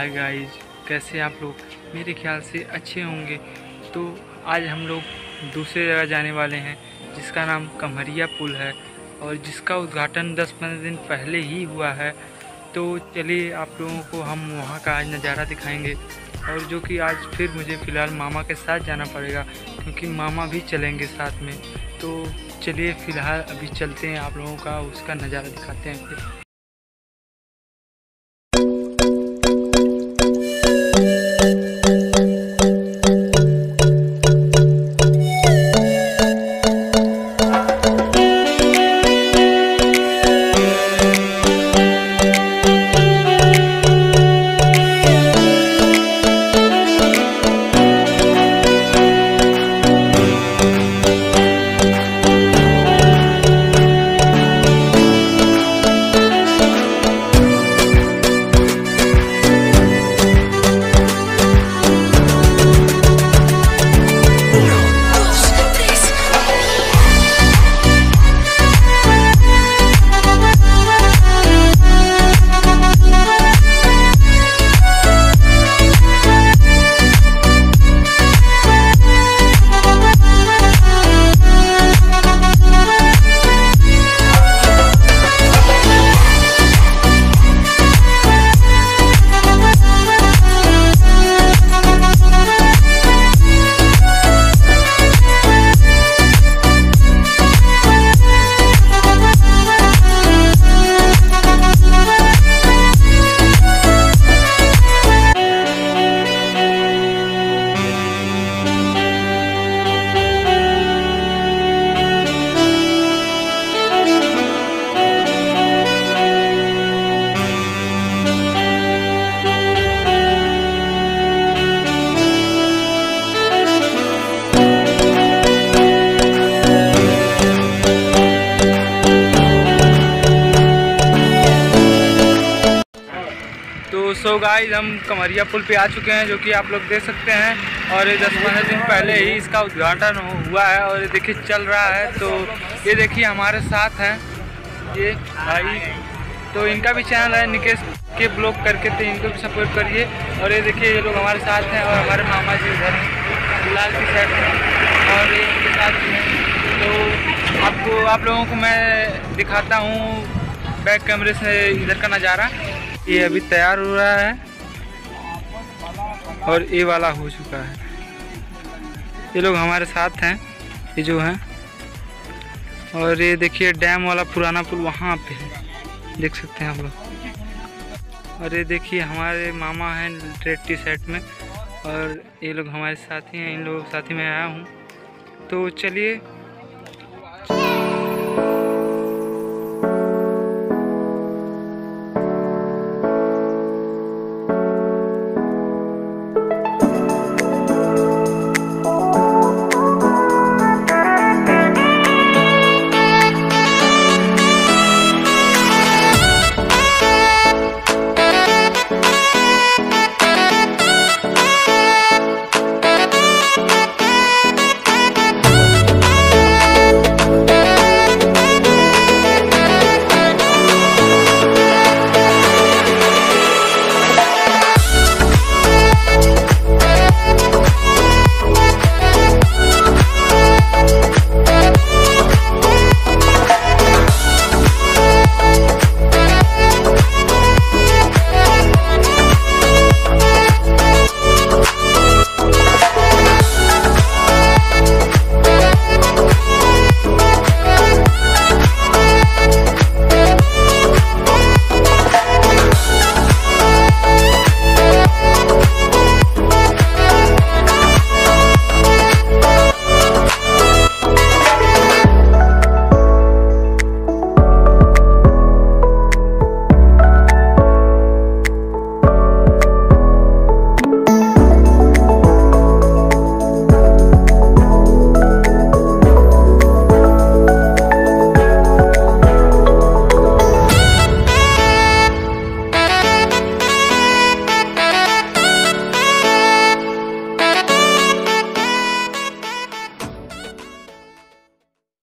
Hi guys कैसे आप लोग? मेरे ख्याल से अच्छे होंगे। तो आज हम लोग दूसरे जगह जाने वाले हैं, जिसका नाम कमरिया पुल है और जिसका उद्घाटन 10-15 दिन पहले ही हुआ है। तो चलिए आप लोगों को हम वहाँ का आज नज़ारा दिखाएँगे और जो कि आज फिर मुझे फ़िलहाल मामा के साथ जाना पड़ेगा, क्योंकि मामा भी चलेंगे साथ में। तो चलिए फ़िलहाल अभी चलते हैं, आप लोगों का उसका नज़ारा दिखाते हैं फिर। सो गाइस, हम कमरिया पुल पे आ चुके हैं, जो कि आप लोग देख सकते हैं। और ये दस पंद्रह दिन पहले ही इसका उद्घाटन हुआ है, और ये देखिए चल रहा है। तो ये देखिए हमारे साथ हैं। ये भाई तो इनका भी चैनल है, निकेश के ब्लॉग करके तो इनको भी सपोर्ट करिए। और ये देखिए, ये लोग हमारे साथ हैं, और हमारे मामा जी उधर लाल की साइड में। और ये इनके साथ हैं। तो आपको, आप लोगों को मैं दिखाता हूँ, बैक कैमरे से इधर का नज़ारा। ये अभी तैयार हो रहा है और ये वाला हो चुका है। ये लोग हमारे साथ हैं, ये जो हैं। और ये देखिए, डैम वाला पुराना पुल वहाँ पे है। देख सकते हैं आप लोग। और ये देखिए, हमारे मामा हैं रेड टी में। और ये लोग हमारे साथी हैं, इन लोगों के साथी में आया हूँ। तो चलिए